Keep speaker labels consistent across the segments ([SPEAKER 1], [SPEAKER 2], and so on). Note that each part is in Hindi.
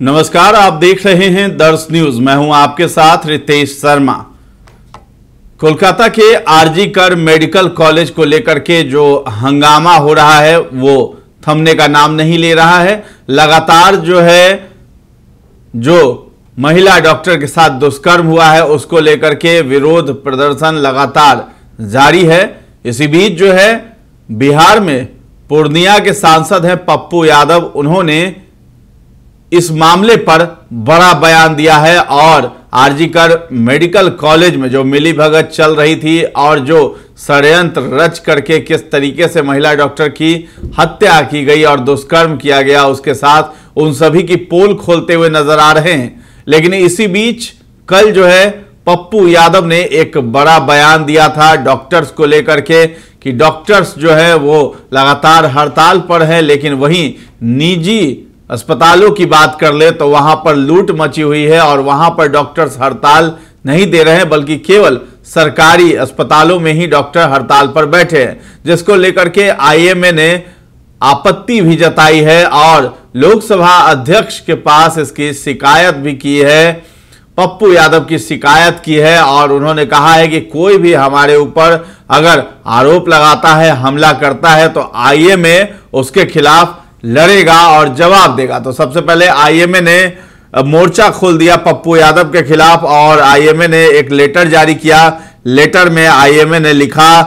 [SPEAKER 1] नमस्कार, आप देख रहे हैं दर्श न्यूज़। मैं हूँ आपके साथ रितेश शर्मा। कोलकाता के आरजी कर मेडिकल कॉलेज को लेकर के जो हंगामा हो रहा है, वो थमने का नाम नहीं ले रहा है। लगातार जो है, जो महिला डॉक्टर के साथ दुष्कर्म हुआ है, उसको लेकर के विरोध प्रदर्शन लगातार जारी है। इसी बीच जो है, बिहार में पूर्णिया के सांसद हैं पप्पू यादव। उन्होंने इस मामले पर बड़ा बयान दिया है और आरजीकर मेडिकल कॉलेज में जो मिली भगत चल रही थी और जो षडयंत्र रच करके किस तरीके से महिला डॉक्टर की हत्या की गई और दुष्कर्म किया गया, उसके साथ उन सभी की पोल खोलते हुए नज़र आ रहे हैं। लेकिन इसी बीच कल जो है पप्पू यादव ने एक बड़ा बयान दिया था डॉक्टर्स को लेकर के कि डॉक्टर्स जो है वो लगातार हड़ताल पर है, लेकिन वहीं निजी अस्पतालों की बात कर ले तो वहाँ पर लूट मची हुई है और वहाँ पर डॉक्टर्स हड़ताल नहीं दे रहे हैं, बल्कि केवल सरकारी अस्पतालों में ही डॉक्टर हड़ताल पर बैठे हैं, जिसको लेकर के आईएमए ने आपत्ति भी जताई है और लोकसभा अध्यक्ष के पास इसकी शिकायत भी की है, पप्पू यादव की शिकायत की है और उन्होंने कहा है कि कोई भी हमारे ऊपर अगर आरोप लगाता है, हमला करता है तो आईएमए उसके खिलाफ लड़ेगा और जवाब देगा। तो सबसे पहले आईएमए ने मोर्चा खोल दिया पप्पू यादव के खिलाफ और आईएमए ने एक लेटर जारी किया। लेटर में आईएमए ने लिखा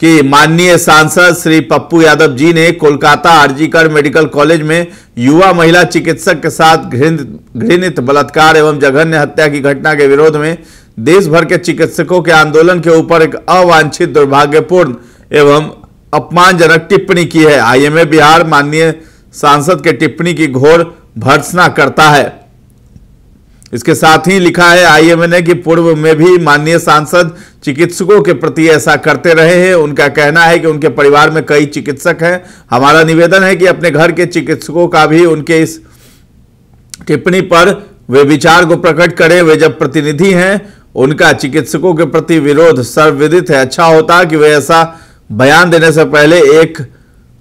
[SPEAKER 1] कि माननीय सांसद श्री पप्पू यादव जी ने कोलकाता आरजीकर मेडिकल कॉलेज में युवा महिला चिकित्सक के साथ घृणित बलात्कार एवं जघन्य हत्या की घटना के विरोध में देश भर के चिकित्सकों के आंदोलन के ऊपर एक अवांछित दुर्भाग्यपूर्ण एवं अपमानजनक टिप्पणी की है। आईएमए बिहार माननीय सांसद के टिप्पणी की घोर भर्सना करता है। इसके साथ ही लिखा है आईएमए ने कि पूर्व में भी माननीय सांसद चिकित्सकों के प्रति ऐसा करते रहे हैं। उनका कहना है कि उनके परिवार में कई चिकित्सक हैं। हमारा निवेदन है कि अपने घर के चिकित्सकों का भी उनके इस टिप्पणी पर वे विचार को प्रकट करें। वे जब प्रतिनिधि हैं, उनका चिकित्सकों के प्रति विरोध सर्वविदित है। अच्छा होता कि वे ऐसा बयान देने से पहले एक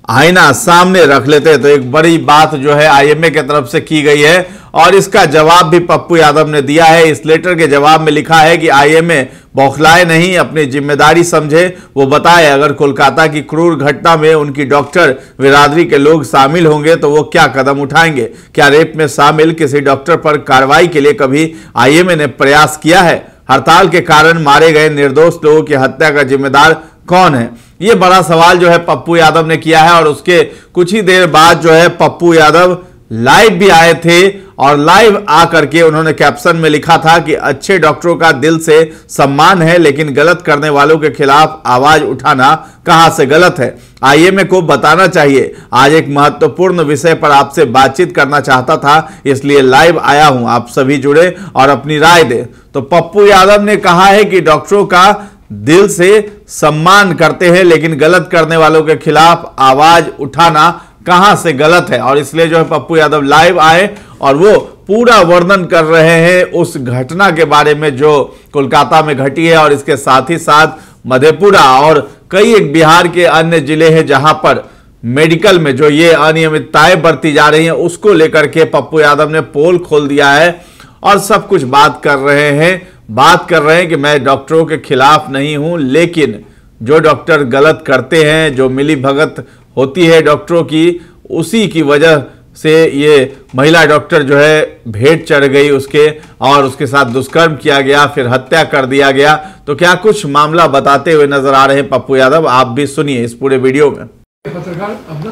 [SPEAKER 1] आईना सामने रख लेते तो एक बड़ी बात जो है आईएमए की तरफ़ से की गई है और इसका जवाब भी पप्पू यादव ने दिया है। इस लेटर के जवाब में लिखा है कि आईएमए बौखलाए नहीं, अपनी ज़िम्मेदारी समझे। वो बताए, अगर कोलकाता की क्रूर घटना में उनकी डॉक्टर बिरादरी के लोग शामिल होंगे तो वो क्या कदम उठाएँगे? क्या रेप में शामिल किसी डॉक्टर पर कार्रवाई के लिए कभी आईएमए ने प्रयास किया है? हड़ताल के कारण मारे गए निर्दोष लोगों की हत्या का जिम्मेदार कौन है? ये बड़ा सवाल जो है पप्पू यादव ने किया है और उसके कुछ ही देर बाद जो है पप्पू यादव लाइव भी आए थे और लाइव आकर के उन्होंने कैप्शन में लिखा था कि अच्छे डॉक्टरों का दिल से सम्मान है, लेकिन गलत करने वालों के खिलाफ आवाज़ उठाना कहाँ से गलत है? आईएमए को बताना चाहिए। आज एक महत्वपूर्ण विषय पर आपसे बातचीत करना चाहता था, इसलिए लाइव आया हूँ। आप सभी जुड़े और अपनी राय दें। तो पप्पू यादव ने कहा है कि डॉक्टरों का दिल से सम्मान करते हैं, लेकिन गलत करने वालों के खिलाफ आवाज़ उठाना कहाँ से गलत है? और इसलिए जो है पप्पू यादव लाइव आए और वो पूरा वर्णन कर रहे हैं उस घटना के बारे में जो कोलकाता में घटी है और इसके साथ ही साथ मधेपुरा और कई एक बिहार के अन्य ज़िले हैं जहाँ पर मेडिकल में जो ये अनियमितताएँ बरती जा रही हैं, उसको लेकर के पप्पू यादव ने पोल खोल दिया है और सब कुछ बात कर रहे हैं। बात कर रहे हैं कि मैं डॉक्टरों के खिलाफ नहीं हूँ लेकिन जो डॉक्टर गलत करते हैं जो मिली भगत होती है डॉक्टरों की उसी की वजह से ये महिला डॉक्टर जो है भेंट चढ़ गई उसके और उसके साथ दुष्कर्म किया गया फिर हत्या कर दिया गया। तो क्या कुछ मामला बताते हुए नज़र आ रहे हैं पप्पू यादव? आप भी सुनिए इस पूरे वीडियो में।
[SPEAKER 2] पत्रकार अपना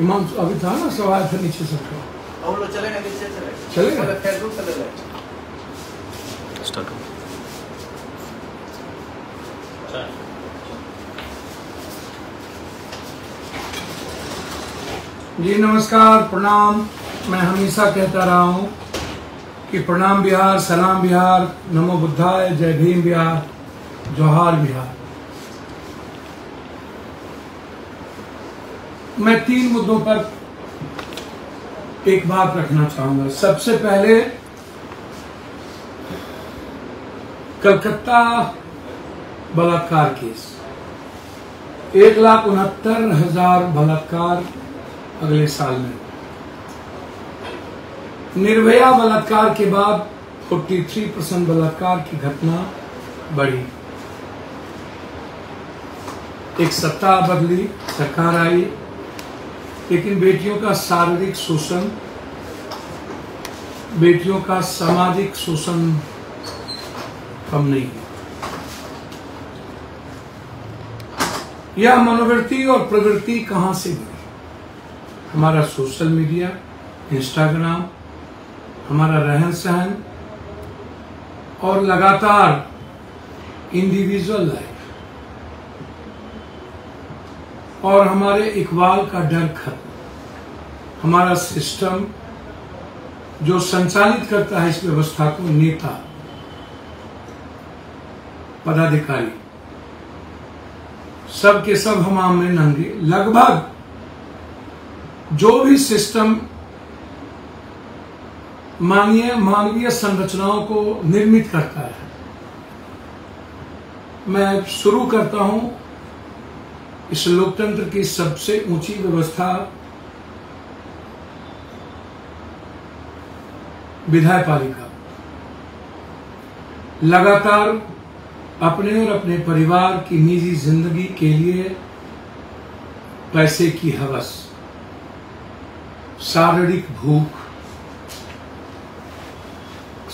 [SPEAKER 2] इमाम अभी था ना सवाल था नीचे सबका
[SPEAKER 3] हम लोग चलेंगे फेसबुक चलेंगे
[SPEAKER 2] जी, नमस्कार, प्रणाम। मैं हमेशा कहता रहा हूँ कि प्रणाम बिहार, सलाम बिहार, नमो बुद्धाय, जय भीम बिहार, जोहार बिहार। मैं तीन मुद्दों पर एक बात रखना चाहूँगा। सबसे पहले कलकत्ता बलात्कार केस। एक लाख उनहत्तर हज़ार बलात्कार अगले साल में। निर्भया बलात्कार के बाद 43 परसेंट बलात्कार की घटना बढ़ी। एक सत्ता बदली, सरकार आई, लेकिन बेटियों का शारीरिक शोषण, बेटियों का सामाजिक शोषण कम नहीं है। यह मनोवृत्ति और प्रवृत्ति कहाँ से बनी? हमारा सोशल मीडिया, इंस्टाग्राम, हमारा रहन सहन और लगातार इंडिविजुअल लाइफ और हमारे इकबाल का डर खत्म। हमारा सिस्टम जो संचालित करता है इस व्यवस्था को नेता पदाधिकारी। सब के सब हम आमने नंगे। लगभग जो भी सिस्टम मानवीय मानवीय संरचनाओं को निर्मित करता है। मैं शुरू करता हूँ। इस लोकतंत्र की सबसे ऊँची व्यवस्था विधायपालिका। लगातार अपने और अपने परिवार की निजी ज़िंदगी के लिए पैसे की हवस, शारीरिक भूख,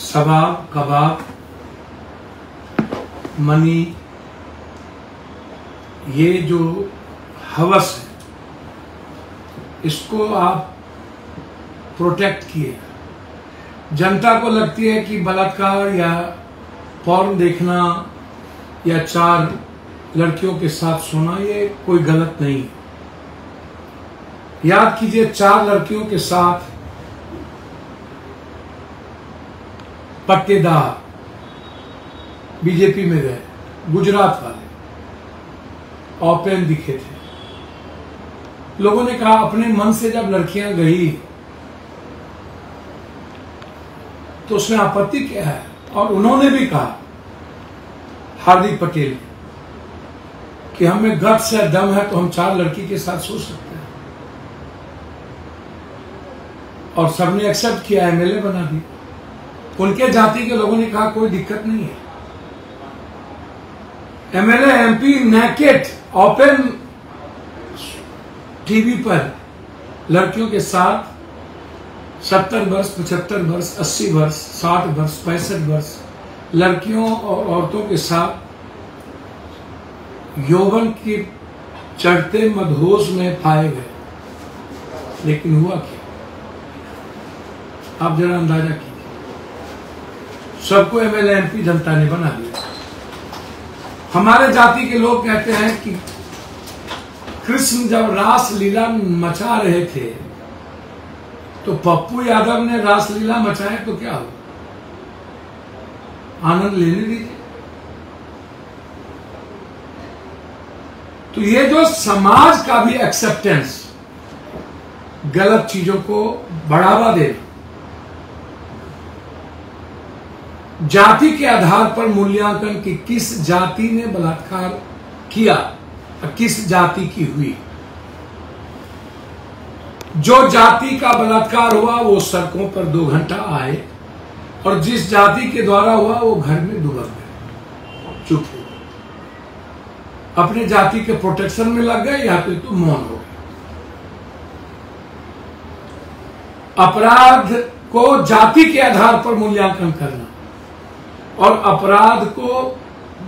[SPEAKER 2] शबाब, कबाब, मनी, ये जो हवस है, इसको आप प्रोटेक्ट किए। जनता को लगती है कि बलात्कार या पॉर्न देखना या चार लड़कियों के साथ सोना, ये कोई गलत नहीं याद कीजिए, चार लड़कियों के साथ पट्टेदार बीजेपी में गए गुजरात वाले ओपन दिखे थे। लोगों ने कहा, अपने मन से जब लड़कियाँ गई तो उसमें आपत्ति क्या है? और उन्होंने भी कहा हार्दिक पटेल, कि हमें गट्स है, दम है तो हम चार लड़की के साथ सो सकते हैं। और सबने एक्सेप्ट किया एमएलए बना दिया। उनके जाति के लोगों ने कहा, कोई दिक्कत नहीं है। MLA MP naked open TV पर लड़कियों के साथ सत्तर वर्ष, पचहत्तर वर्ष, अस्सी वर्ष, साठ वर्ष, पैंसठ वर्ष लड़कियों और औरतों के साथ यौवन के चढ़ते मधोस में पाए गए। लेकिन हुआ क्या? आप जरा अंदाज़ा कीजिए। सबको एमएलए एमपी जनता ने बना दिया। हमारे जाति के लोग कहते हैं कि कृष्ण जब रास लीला मचा रहे थे तो पप्पू यादव ने रासलीला मचाया तो क्या हो आनंद लेने दीजिए तो ये जो समाज का भी एक्सेप्टेंस गलत चीज़ों को बढ़ावा दे, जाति के आधार पर मूल्यांकन की किस जाति ने बलात्कार किया और किस जाति की हुई। जो जाति का बलात्कार हुआ, वो सड़कों पर दो घंटा आए। और जिस जाति के द्वारा हुआ, वो घर में दुबक गए चुप हो अपने जाति के प्रोटेक्शन में लग गए या फिर तो मौन हो गए अपराध को जाति के आधार पर मूल्यांकन करना और अपराध को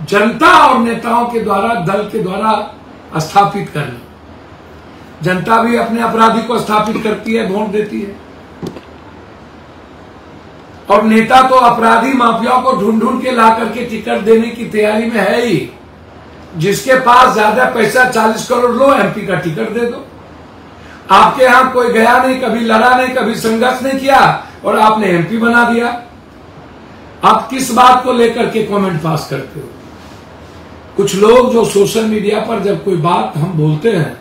[SPEAKER 2] जनता और नेताओं के द्वारा, दल के द्वारा स्थापित करना। जनता भी अपने अपराधी को स्थापित करती है वोट देती है। और नेता तो अपराधी माफियाओं को ढूंढ ढूंढ के ला करके टिकट देने की तैयारी में है ही। जिसके पास ज़्यादा पैसा, चालीस करोड़, लो एमपी का टिकट दे दो। आपके यहाँ कोई गया नहीं, कभी लड़ा नहीं, कभी संघर्ष नहीं किया और आपने एमपी बना दिया। आप किस बात को लेकर के कमेंट पास करते हो? कुछ लोग जो सोशल मीडिया पर जब कोई बात हम बोलते हैं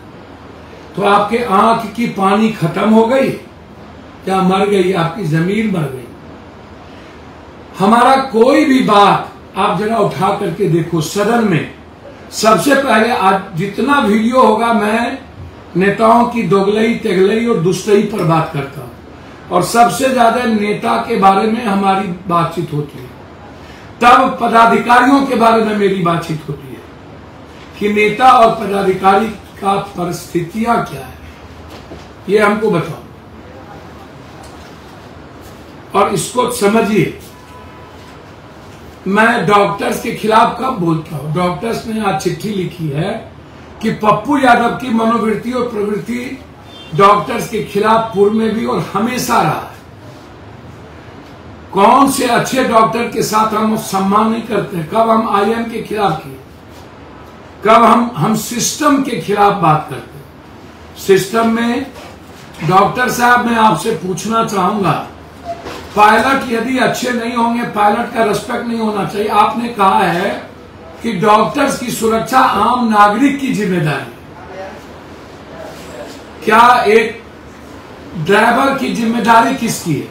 [SPEAKER 2] तो आपके आँख की पानी खत्म हो गई। या मर गई? आपकी ज़मीन मर गई। हमारा कोई भी बात आप जरा उठा करके देखो सदन में। सबसे पहले आज जितना वीडियो होगा, मैं नेताओं की दोगलई, तेगलई और दुष्टई पर बात करता हूँ। और सबसे ज़्यादा नेता के बारे में हमारी बातचीत होती है। तब पदाधिकारियों के बारे में मेरी बातचीत होती है कि नेता और पदाधिकारी का परिस्थितियाँ क्या है। ये हमको बताओ। और इसको समझिए। मैं डॉक्टर्स के खिलाफ कब बोलता हूँ? डॉक्टर्स ने आज चिट्ठी लिखी है कि पप्पू यादव की मनोवृत्ति और प्रवृत्ति डॉक्टर्स के खिलाफ पूर्व में भी और हमेशा रहा कौन से अच्छे डॉक्टर के साथ हम सम्मान नहीं करते? कब हम आईएम के खिलाफ किए? कब हम हम सिस्टम के खिलाफ बात करते? सिस्टम में डॉक्टर साहब, मैं आपसे पूछना चाहूँगा पायलट यदि अच्छे नहीं होंगे, पायलट का रेस्पेक्ट नहीं होना चाहिए। आपने कहा है कि डॉक्टर्स की सुरक्षा आम नागरिक की ज़िम्मेदारी क्या एक ड्राइवर की ज़िम्मेदारी किसकी है?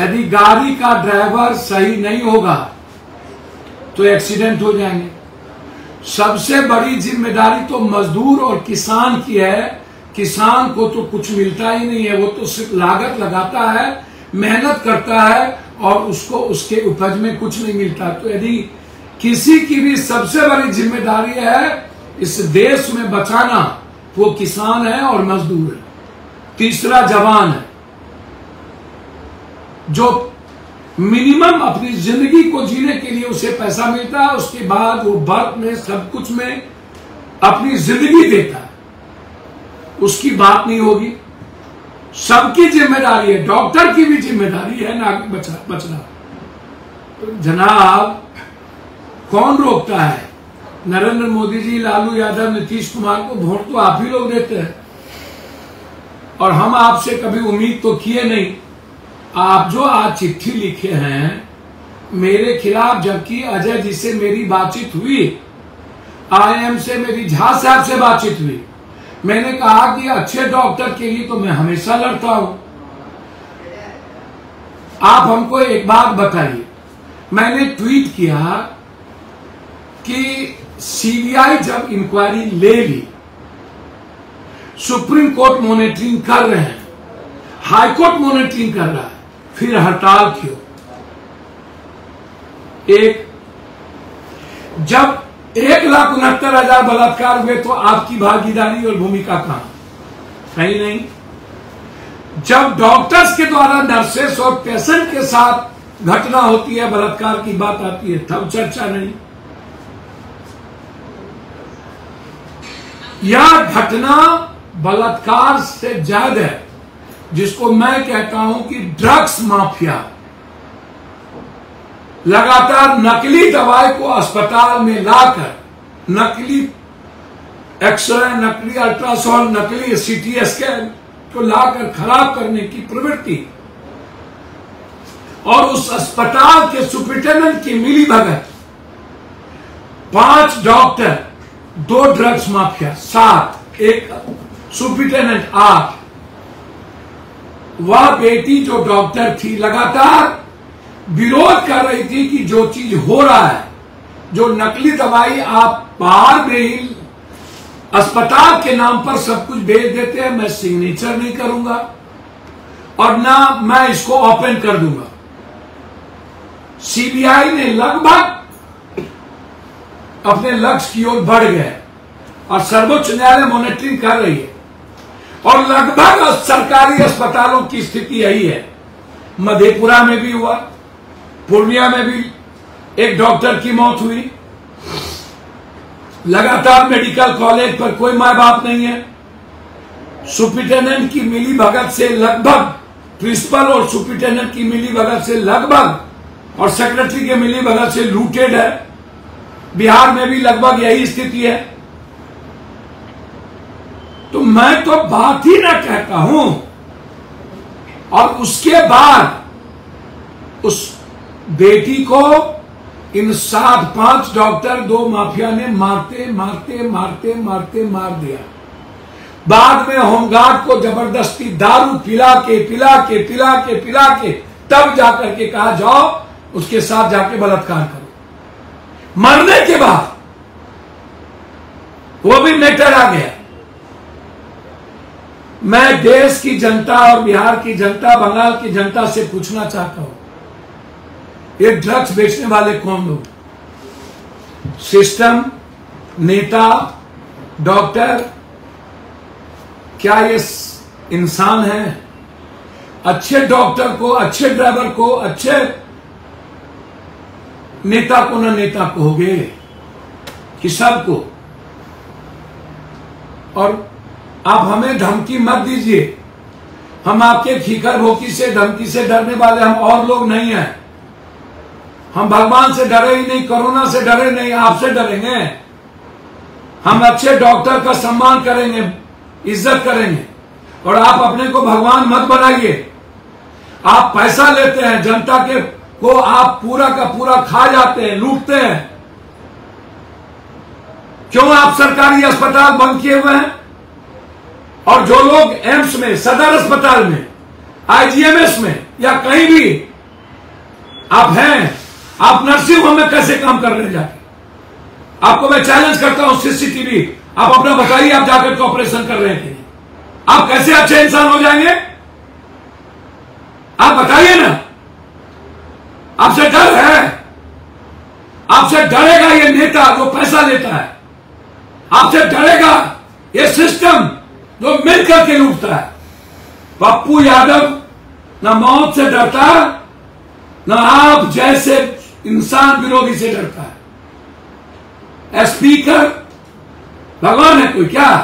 [SPEAKER 2] यदि गाड़ी का ड्राइवर सही नहीं होगा तो एक्सीडेंट हो जाएँगे। सबसे बड़ी ज़िम्मेदारी तो मजदूर और किसान की है किसान को तो कुछ मिलता ही नहीं है, वो तो सिर्फ़ लागत लगाता है, मेहनत करता है और उसको उसके उपज में कुछ नहीं मिलता। तो यदि किसी की भी सबसे बड़ी ज़िम्मेदारी है इस देश में बचाना, वो किसान है और मजदूर है। तीसरा जवान है, जो मिनिमम अपनी ज़िंदगी को जीने के लिए उसे पैसा मिलता है, उसके बाद वो बर्फ़ में, सब कुछ में अपनी ज़िंदगी देता है। उसकी बात नहीं होगी। सबकी ज़िम्मेदारी है, डॉक्टर की भी ज़िम्मेदारी है ना बचा, बचना। जनाब, कौन रोकता है? नरेंद्र मोदी जी, लालू यादव, नीतीश कुमार को वोट तो आप ही लोग देते हैं। और हम आपसे कभी उम्मीद तो किए नहीं। आप जो आज चिट्ठी लिखे हैं, मेरे खिलाफ जबकि अजय जी से मेरी बातचीत हुई, आईएम से मेरी झा साहब से बातचीत हुई। मैंने कहा कि अच्छे डॉक्टर के लिए तो मैं हमेशा लड़ता हूँ। आप हमको एक बात बताइए। मैंने ट्वीट किया कि सीबीआई जब इंक्वायरी ले ली, सुप्रीम कोर्ट मॉनिटरिंग कर रहे हैं, हाई कोर्ट मॉनिटरिंग कर रहा है, फिर हड़ताल क्यों? एक, जब एक लाख उनहत्तर हज़ार बलात्कार हुए तो आपकी भागीदारी और भूमिका कहाँ? कहीं नहीं? जब डॉक्टर्स के द्वारा नर्सेस और पेशेंट के साथ घटना होती है, बलात्कार की बात आती है, तब चर्चा नहीं। यह घटना बलात्कार से ज़्यादा है, जिसको मैं कहता हूँ कि ड्रग्स माफिया लगातार नकली दवाई को अस्पताल में लाकर, नकली एक्सरे, नकली अल्ट्रासाउंड, नकली सीटी स्कैन को लाकर खराब करने की प्रवृत्ति। और उस अस्पताल के सुप्रिटेंडेंट की मिली भगत, पाँच डॉक्टर, दो ड्रग्स माफिया, सात, एक सुप्रिटेंडेंट आठ। वह बेटी जो डॉक्टर थी, लगातार विरोध कर रही थी कि जो चीज़ हो रहा है, जो नकली दवाई आप बाहर में अस्पताल के नाम पर सब कुछ भेज देते हैं, मैं सिग्नेचर नहीं करूँगा और ना मैं इसको ओपन कर दूँगा। सीबीआई ने लगभग अपने लक्ष्य की ओर बढ़ गए और सर्वोच्च न्यायालय मॉनिटरिंग कर रही है। और लगभग सरकारी अस्पतालों की स्थिति यही है। मधेपुरा में भी हुआ पूर्णिया में भी एक डॉक्टर की मौत हुई। लगातार मेडिकल कॉलेज पर कोई माए बाप नहीं है। सुप्रिटेंडेंट की मिली भगत से लगभग प्रिंसिपल और सुप्रिटेंडेंट की मिली भगत से लगभग और सेक्रेटरी के मिली भगत से लूटेड है। बिहार में भी लगभग यही स्थिति है। तो मैं तो बात ही ना कहता हूँ। और उसके बाद उस बेटी को इन सात, पाँच डॉक्टर, दो माफिया ने मारते मारते मारते मारते, मार दिया। बाद में होमगार्ड को ज़बरदस्ती दारू पिला के पिला के पिला के पिला के, तब जाकर के कहा, जाओ, उसके साथ जाके बलात्कार करो। मरने के बाद वो भी मैटर आ गया। मैं देश की जनता और बिहार की जनता, बंगाल की जनता से पूछना चाहता हूँ ये ड्रग्स बेचने वाले कौन लोग? सिस्टम नेता डॉक्टर क्या ये इंसान है? अच्छे डॉक्टर को, अच्छे ड्राइवर को, अच्छे नेता को न नेता कहोगे? कि। सबको और आप हमें धमकी मत दीजिए। हम आपके खीकर भोकी से, धमकी से डरने वाले हम और लोग नहीं हैं। हम भगवान से डरे ही नहीं, कोरोना से डरे नहीं आपसे डरेंगे। हम अच्छे डॉक्टर का सम्मान करेंगे, इज़्ज़त करेंगे। और आप अपने को भगवान मत बनाइए। आप पैसा लेते हैं, जनता के को आप पूरा का पूरा खा जाते हैं, लूटते हैं। क्यों आप सरकारी अस्पताल बंद किए हुए हैं? और जो लोग एम्स में, सदर अस्पताल में, आईजीएमएस में, या कहीं भी आप हैं आप नर्सिंग होम में कैसे काम कर रहे जाके आपको मैं चैलेंज करता हूँ सीसीटीवी आप अपना बताइए, आप जाकर के ऑपरेशन कर रहे हैं आप कैसे अच्छे इंसान हो जाएँगे? आप बताइए ना। आपसे डर है। आपसे डरेगा ये नेता जो पैसा लेता है। आपसे डरेगा ये सिस्टम जो मिल करके लूटता है। पप्पू यादव, ना मौत से डरता, ना आप जैसे इंसान विरोधी से डरता है। स्पीकर भगवान है कोई क्या?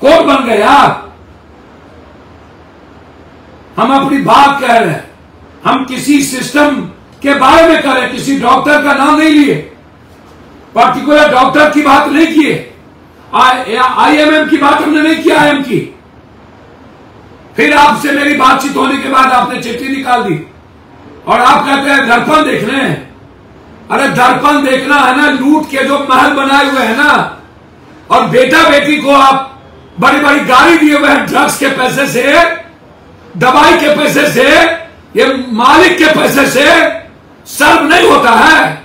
[SPEAKER 2] कोर्ट बन गए आप? हम अपनी बात कह रहे हैं। हम किसी सिस्टम के बारे में कह रहे हैं, किसी डॉक्टर का नाम नहीं लिए। पर्टिकुलर डॉक्टर की बात नहीं किए। आईएमएम की बात हमने नहीं किया आईएम की। फिर आपसे मेरी बातचीत होने के बाद आपने चिट्ठी निकाल दी। और आप कहते हैं, दर्पण देख रहे हैं अरे, दर्पण देखना है ना, लूट के जो महल बनाए हुए हैं ना, और बेटा बेटी को आप बड़ी बड़ी गाड़ी दिए हुए हैं, ड्रग्स के पैसे से, दवाई के पैसे से, ये मालिक के पैसे से सर्व नहीं होता है।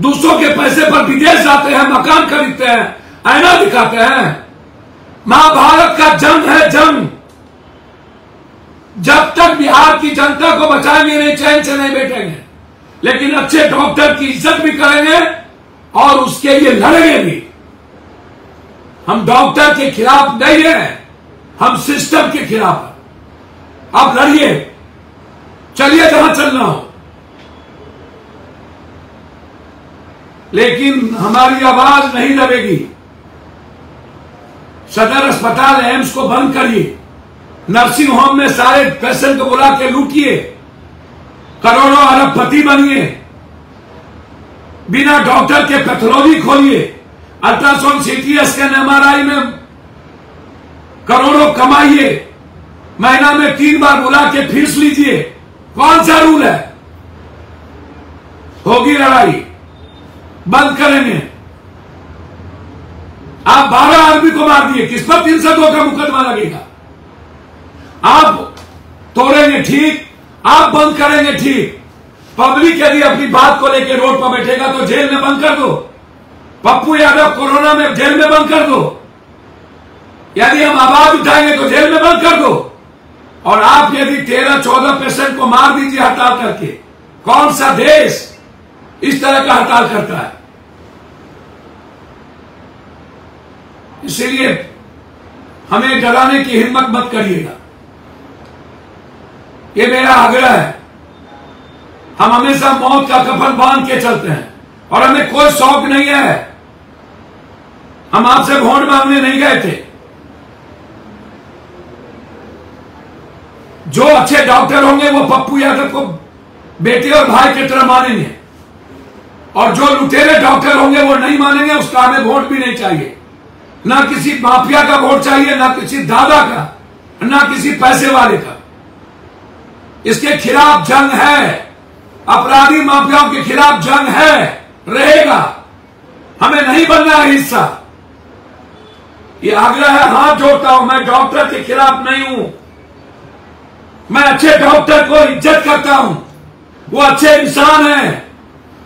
[SPEAKER 2] दूसरों के पैसे पर विदेश जाते हैं, मकान खरीदते हैं, आईना दिखाते हैं। महाभारत का जंग है जंग जब तक बिहार की जनता को बचाएँगे नहीं चैन से नहीं बैठेंगे। लेकिन अच्छे डॉक्टर की इज़्ज़त भी करेंगे और उसके लिए लड़ेंगे भी। हम डॉक्टर के खिलाफ नहीं है, हम सिस्टम के खिलाफ हैं। आप लड़िए, चलिए जहाँ चलना हो। लेकिन हमारी आवाज़ नहीं दबेगी सदर अस्पताल एम्स को बंद करिए। नर्सिंग होम में सारे पेशेंट को बुला के लूटिए। करोड़ों अरबपति बनिए। बिना डॉक्टर के पैथोलॉजी खोलिए। अल्ट्रासाउंड सीटी स्कैन एमआरआई में करोड़ों कमाइए। महीना में तीन बार बुला के फ़ीस लीजिए। कौन सा रूल है? होगी लड़ाई। बंद करेंगे। आप बारह आदमी को मार दिए। किस पर तीन सौ दो का मुकदमा लगेगा? आप तोड़ेंगे ठीक आप बंद करेंगे ठीक। पब्लिक यदि अपनी बात को लेकर रोड पर बैठेगा तो जेल में बंद कर दो। पप्पू यादव कोरोना में जेल में बंद कर दो। यदि हम आवाज़ उठाएँगे तो जेल में बंद कर दो। और आप यदि तेरह चौदह पेशेंट को मार दीजिए हड़ताल करके, कौन सा देश इस तरह का हड़ताल करता है? इसीलिए हमें डराने की हिम्मत मत करिएगा। ये मेरा आग्रह है। हम हमेशा मौत का कफन बाँध के चलते हैं और हमें कोई शौक नहीं है। हम आपसे वोट मांगने नहीं गए थे। जो अच्छे डॉक्टर होंगे वो पप्पू यादव को बेटे और भाई की तरह मानेंगे। और जो लुटेरे डॉक्टर होंगे वो नहीं मानेंगे, उसका हमें वोट भी नहीं चाहिए। ना किसी माफिया का वोट चाहिए, ना किसी दादा का, ना किसी पैसे वाले का। इसके खिलाफ जंग है। अपराधी माफियाओं के खिलाफ जंग है। रहेगा। हमें नहीं बनना है हिस्सा। ये आग्रह है, हाथ जोड़ता हूँ, मैं डॉक्टर के खिलाफ नहीं हूँ। मैं अच्छे डॉक्टर को इज़्ज़त करता हूँ। वो अच्छे इंसान है।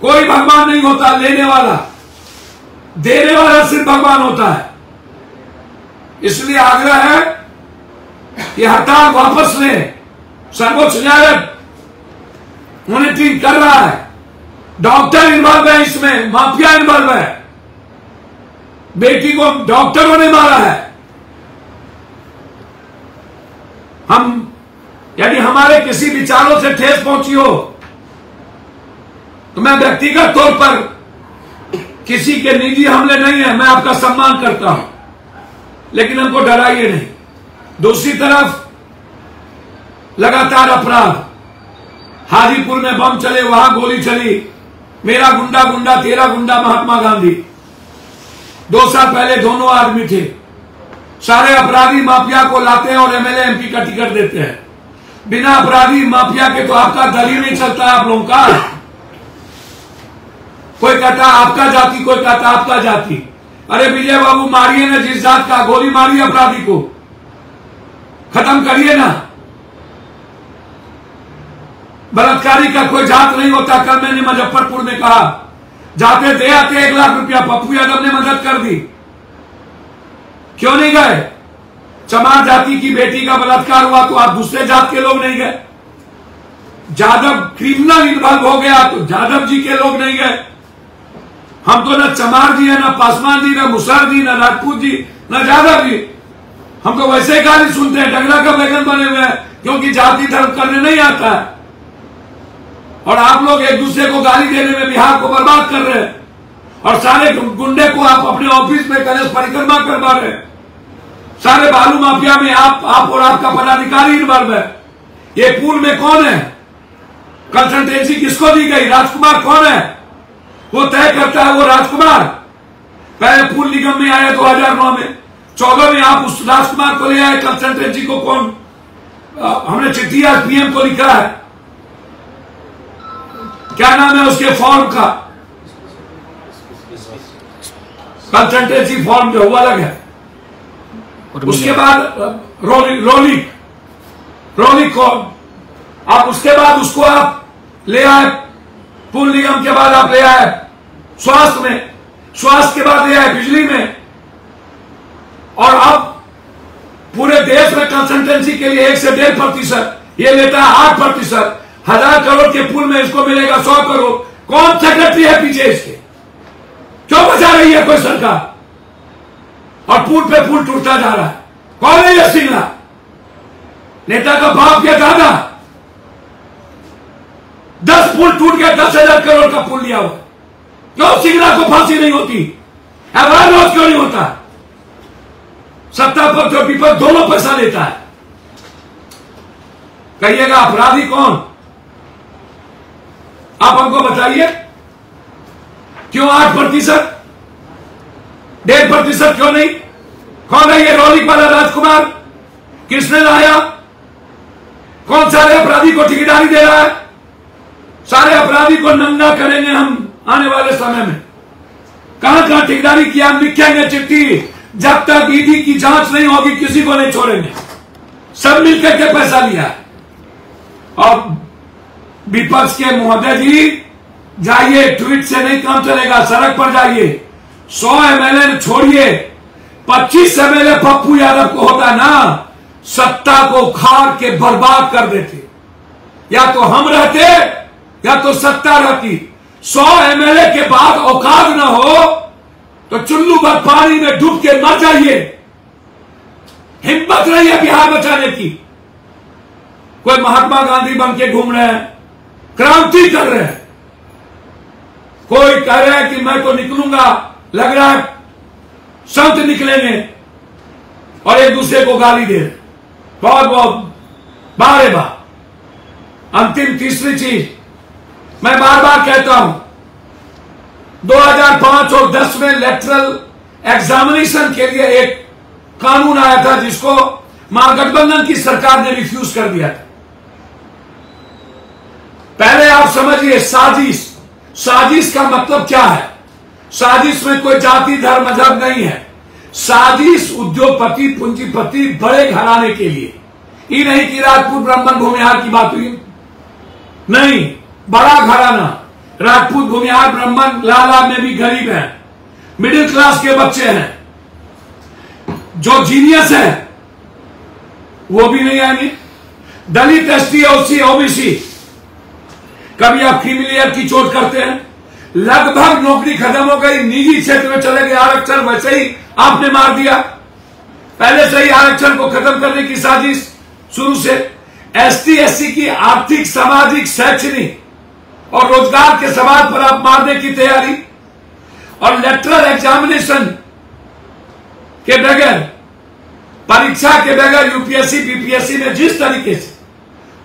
[SPEAKER 2] कोई भगवान नहीं होता, लेने वाला। देने वाला सिर्फ़ भगवान होता है। इसलिए आग्रह है कि हड़ताल वापस लें। सर्वोच्च न्यायालय मॉनिटरिंग कर रहा है। डॉक्टर इन्वॉल्व है इसमें, माफिया इन्वॉल्व है। बेटी को डॉक्टरों ने मारा है। हम, यदि हमारे किसी विचारों से ठेस पहुँची हो तो मैं व्यक्तिगत तौर पर किसी के निजी हमले नहीं है, मैं आपका सम्मान करता हूँ। लेकिन हमको डराइए नहीं। दूसरी तरफ़ लगातार अपराध। हाजीपुर में बम चले, वहाँ गोली चली। मेरा गुंडा गुंडा, तेरा गुंडा महात्मा गांधी। दो साल पहले दोनों आदमी थे। सारे अपराधी माफिया को लाते हैं और एमएलए एमपी का टिकट देते हैं। बिना अपराधी माफिया के तो आपका दल ही नहीं चलता आप लोगों का। कोई कहता आपका जाति, कोई कहता आपका जाति। अरे विजय बाबू, मारिए ना जिस जात का, गोली मारिए अपराधी को। खत्म करिए ना। बलात्कारी का कोई जात नहीं होता कल मैंने मुजफ्फरपुर में कहा? जाते दे आते एक लाख रुपया, पप्पू यादव ने मदद कर दी। क्यों नहीं गए? चमार जाति की बेटी का बलात्कार हुआ तो आप दूसरे जात के लोग नहीं गए। जादव क्रिमिनल इन्वॉल्व हो गया तो जादव जी के लोग नहीं गए। हम तो ना चमार जी है, ना पासवान जी, ना मुसर जी, ना राजपूत जी, ना जादव जी। हम तो वैसे गाली सुनते हैं, डगरा का बैगन बने हुए हैं, क्योंकि जाति धर्म करने नहीं आता है। और आप लोग एक दूसरे को गाली देने में बिहार को बर्बाद कर रहे हैं। और सारे गुंडे को आप अपने ऑफ़िस में कलेश परिक्रमा करवा रहे हैं। सारे बालू माफिया में आप आप और आपका पदाधिकारी इन्वॉल्व है। ये पूल में कौन है? कंसल्टेंसी किसको दी गई? राजकुमार कौन है? वो तय करता है वो राजकुमार। पहले पूल निगम में आया दो हज़ार नौ में। चौदह में आप उस राजकुमार को ले आए, कंसल्टेंसी को कौन? हमने चिट्ठी आज पीएम को लिखा है। क्या नाम है उसके फॉर्म का? कंसल्टेंसी फॉर्म जो वो अलग है। उसके बाद रोलिक रोलिक रोलिक कौन आप उसके बाद उसको आप ले आए। पुल निगम के बाद आप ले आए। स्वास्थ्य में स्वास्थ्य के बाद ले आए बिजली में। और अब पूरे देश में कंसल्टेंसी के लिए एक से डेढ़ प्रतिशत ये लेता है आठ प्रतिशत। हज़ार करोड़ के पुल में इसको मिलेगा, सौ करोड़। कौन सेक्रेटरी है पीछे इसके? क्यों बचा रही है कोई सरकार? और पुल पे पुल टूटता जा रहा है। कौन है ये सिंगला नेता का बाप या दादा? दस पुल टूट गया, दस हज़ार करोड़ का पुल लिया हुआ क्यों सिंगला को फांसी नहीं होती? अवैध रोज क्यों नहीं होता? सत्ता पक्ष और विपक्ष दोनों पैसा लेता है। कहिएगा अपराधी कौन? आप हमको बताइए, क्यों आठ प्रतिशत? डेढ़ प्रतिशत क्यों नहीं? कौन है ये रौलिक वाला राजकुमार? किसने लाया? कौन सारे अपराधी को ठेकेदारी दे रहा है? सारे अपराधी को नंगा करेंगे हम आने वाले समय में। कहाँ कहाँ ठेकेदारी किया? हम लिखेंगे चिट्ठी। जब तक ईडी की जाँच नहीं होगी, किसी को नहीं छोड़ेंगे। सब मिलकर के पैसा लिया और विपक्ष के महोदय जी, जाइए ट्वीट से नहीं काम चलेगा, सड़क पर जाइए। सौ एमएलए छोड़िए। पच्चीस एमएलए पप्पू यादव को होता ना, सत्ता को खार के बर्बाद कर देते। या तो हम रहते, या तो सत्ता रहती। सौ एमएलए के बाद औकात ना हो तो चुल्लू भर पानी में डूब के मर जाइए। हिम्मत नहीं है बिहार बचाने की। कोई महात्मा गांधी बन के घूम रहे हैं। क्रांति कर रहे हैं। कोई कह रहा है कि मैं तो निकलूँगा, लग रहा है संत निकलेंगे और एक दूसरे को गाली दे बहुत बहुत, बारे बार। अंतिम, तीसरी चीज़, मैं बार बार कहता हूँ 2005 और 10 में लेटरल एग्जामिनेशन के लिए एक कानून आया था जिसको महागठबंधन की सरकार ने रिफ्यूज कर दिया था। पहले आप समझिए, साजिश। साजिश का मतलब क्या है? साजिश में कोई जाति, धर्म, मज़हब नहीं है। साजिश उद्योगपति, पूंजीपति, बड़े घराने के लिए। ये नहीं कि राजपूत, ब्राह्मण, भूमिहार की बात हुई। नहीं, बड़ा घराना। राजपूत, भूमिहार, ब्राह्मण, लाला में भी गरीब है। मिडिल क्लास के बच्चे हैं। जो जीनियस है, वो भी नहीं आएँगे। Dalit S T OC OBC कभी आप क्रिमिलियर की चोट करते हैं? लगभग नौकरी खत्म हो गई, निजी क्षेत्र में चले गए, आरक्षण वैसे ही आपने मार दिया। पहले से ही आरक्षण को खत्म करने की साजिश शुरू से एसटी, एससी की आर्थिक, सामाजिक, शैक्षणिक और रोज़गार के सवाल पर आप मारने की तैयारी और लेटरल एग्जामिनेशन के बगैर, परीक्षा के बगैर यूपीएससी बीपीएससी ने जिस तरीके से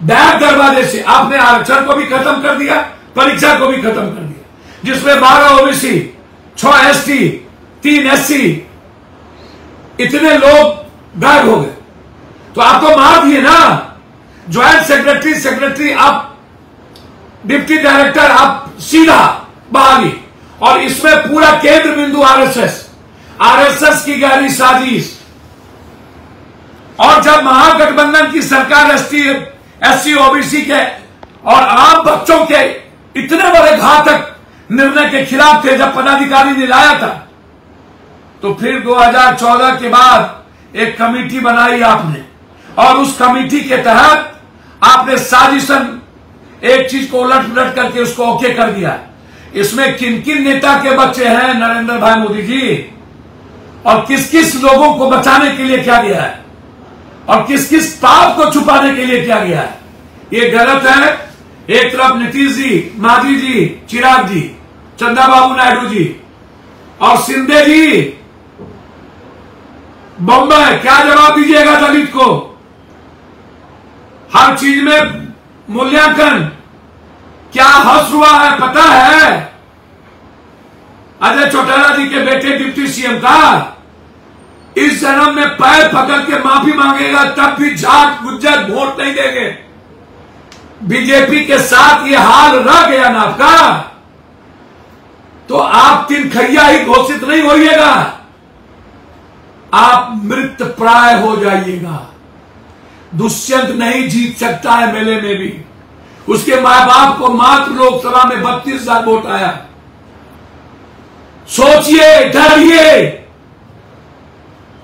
[SPEAKER 2] बैक दरवाजे से। आपने आरक्षण को भी खत्म कर दिया, परीक्षा को भी खत्म कर दिया। जिसमें बारह ओबीसी, छह एसटी, तीन एससी, इतने लोग गायब हो गए। तो आप तो मार दिए ना। ज्वाइंट सेक्रेटरी सेक्रेटरी, आप डिप्टी डायरेक्टर, आप सीधा बहाली। और इसमें पूरा केंद्र बिंदु आरएसएस। आरएसएस की गहरी साजिश। और जब महागठबंधन की सरकार एसटी एससी ओबीसी के और आम बच्चों के इतने बड़े घातक निर्णय के खिलाफ थे जब पदाधिकारी ने लाया था। तो फिर 2014 के बाद एक कमेटी बनाई आपने और उस कमेटी के तहत आपने साजिशन, एक चीज़ को उलट पुलट करके उसको ओके कर दिया। इसमें किन किन नेता के बच्चे हैं नरेंद्र भाई मोदी जी और किस किस लोगों को बचाने के लिए क्या दिया है? और किस किस पाप को छुपाने के लिए किया गया है? ये गलत है। एक तरफ़ नीतीश जी माधी जी, चिराग जी चंदा बाबू नायडू जी और सिंधे जी। बम्बई, क्या जवाब दीजिएगा दलित को? हर चीज़ में मूल्यांकन। क्या हस हुआ है, पता है? अजय चौटाला जी के बेटे डिप्टी सीएम का इस जन्म में पैर पकड़ के माफ़ी मांगेगा, तब भी जाट गुज्जर वोट नहीं देंगे। बीजेपी के साथ ये हाल रह गया ना आपका तो आप तीन खैया ही घोषित नहीं होइएगा। आप मृत प्राय हो जाइएगा। दुष्यंत नहीं जीत सकता है मेले में भी। उसके माँ बाप को मात्र लोकसभा में बत्तीस हज़ार वोट आया। सोचिए, डरिए।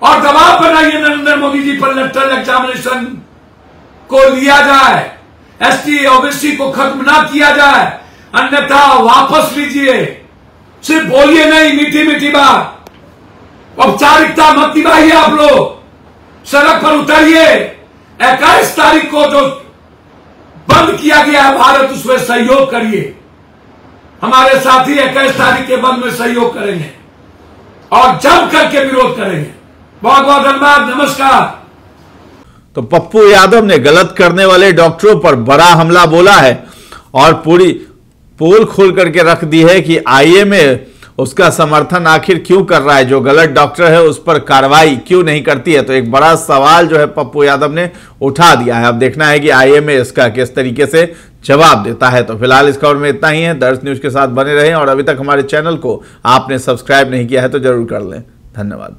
[SPEAKER 2] और दबाव बनाइए नरेंद्र मोदी जी पर लेटरल एग्जामिनेशन को लिया जाए। एसटी ओबीसी को खत्म ना किया जाए। अन्यथा वापस लीजिए। सिर्फ़ बोलिए नहीं, मीठी मीठी बात। औपचारिकता मत निभाइए आप लोग। सड़क पर उतरिए। इक्कीस तारीख को जो बंद किया गया है भारत, उसमें सहयोग करिए। हमारे साथी इक्कीस तारीख के बंद में सहयोग करेंगे और जम करके विरोध करेंगे। बहुत बहुत धन्यवाद, नमस्कार।
[SPEAKER 1] तो पप्पू यादव ने गलत करने वाले डॉक्टरों पर बड़ा हमला बोला है और पूरी पोल खोल करके रख दी है कि आईएमए उसका समर्थन आखिर क्यों कर रहा है? जो गलत डॉक्टर है, उस पर कार्रवाई क्यों नहीं करती है? तो एक बड़ा सवाल जो है पप्पू यादव ने उठा दिया है। अब देखना है कि आईएमए इसका किस तरीके से जवाब देता है। तो फ़िलहाल इस खबर में इतना ही है। दर्श न्यूज़ के साथ बने रहें और अभी तक हमारे चैनल को आपने सब्सक्राइब नहीं किया है तो ज़रूर कर लें। धन्यवाद।